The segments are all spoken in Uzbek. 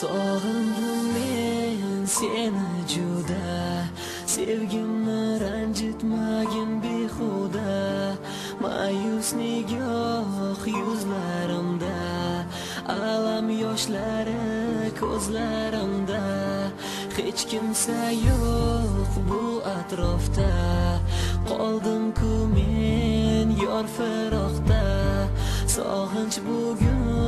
sog'indim men seni juda. Sevgimni ranjitmagin behuda. Ma'yus nigoh yuzlarimda. Alam yoshlari ko'zlarimda. Hech kimsa yo'q bu atrofda. Qoldim-ku men yor firoqda sog'inch bugun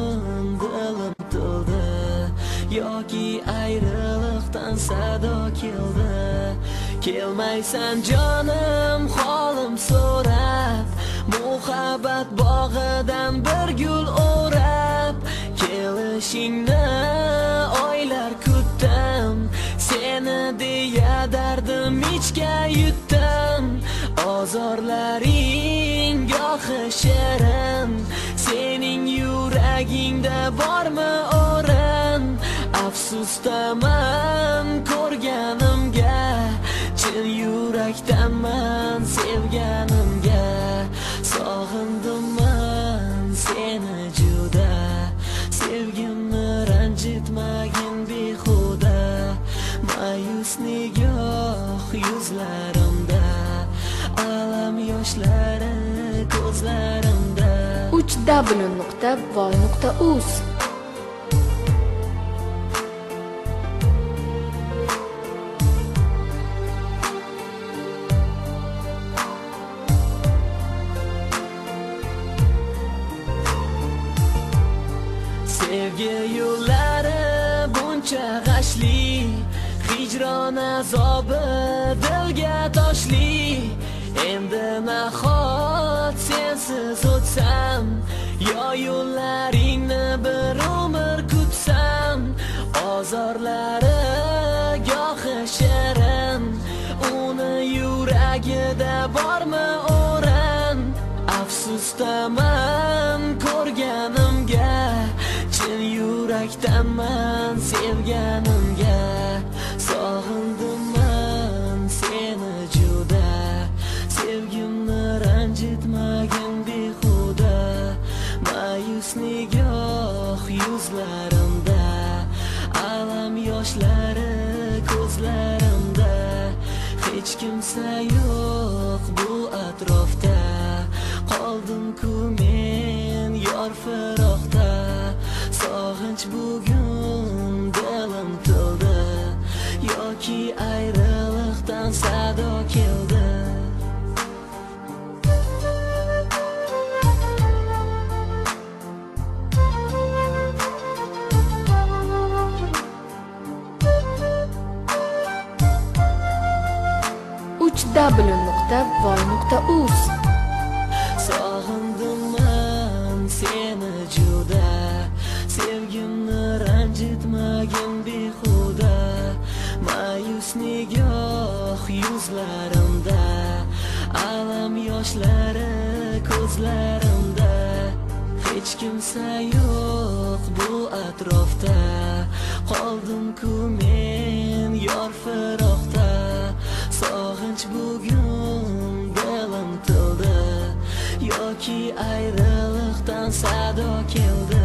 yoki ayriliqdan sado keldi. Kelmaysan jonim holim so'rab. Muhabbat bog'idan bir gul o'rab. Kelishingni oylar kutdim. Seni deya dardim ichga yutdim. Ozorlaring gohi afsusdaman ko'rganimga chin yurakdanman sevganimga. Sog'indimman seni juda sevgimni ranjitmagin behuda. Ma'yus nigoh yuzlarimda alam yoshlari ko'zlarimda. 3w.voy.uz sevgi yo'llari buncha g'ashli. Hijron azobi dilga toshli. Endi nahot sensiz o'tsam yo yo'llaringni bir umr kutsam ozorlari gohi shirin. Uni yuragida bormi o'rin? Afsusdaman ko'rganimga yurakdanman sevganimga sog'indimman seni juda. Sevgimni ranjitmagin behuda ma'yus nigoh yuzlarimda. Alam yoshlari ko'zlarimda hech kimsa yo'q bu atrofda. Qoldim-ku men yor firoqda. Sog'inch bugun dilim to'ldi yoki ayriliqdan sado keldi. Uch w nuqta voy nuqta uz ko'nglimni ranjitmagin behuda? Ma'yus nigoh yuzlarimda. Alam yoshlari ko'zlarimda. Hech kimsa yo'q bu atrofda. Qoldim-ku men yor firoqda. Sog'inch bugun dilim tildi. Yoki ayriliqdan sado keldi.